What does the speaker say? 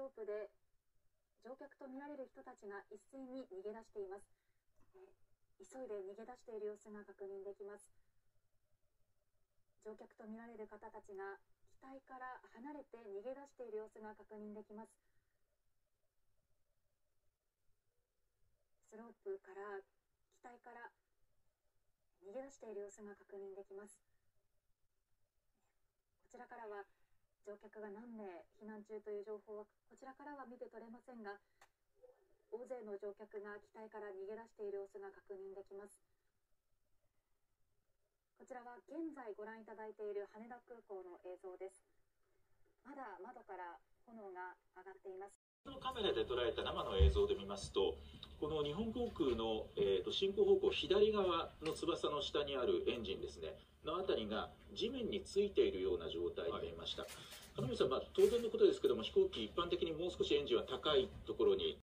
ロープで乗客とみられる人たちが一斉に逃げ出しています。え急いで逃げ出している様子が確認できます。乗客とみられる方たちが機体から離れて逃げ出している様子が確認できます。スロープから機体から逃げ出している様子が確認できます。こちらからは乗客が何名避難中という情報はこちらからは見て取れませんが、大勢の乗客が機体から逃げ出している様子が確認できます。こちらは現在ご覧いただいている羽田空港の映像です。まだ窓から炎が上がっています。のカメラで捉えた生の映像で見ますと、この日本航空の、えーと、進行方向左側の翼の下にあるエンジンですね、のあたりが地面についているような状態に見えました。はい、上さん、まあ、当然のことですけども、飛行機、一般的にもう少しエンジンは高いところに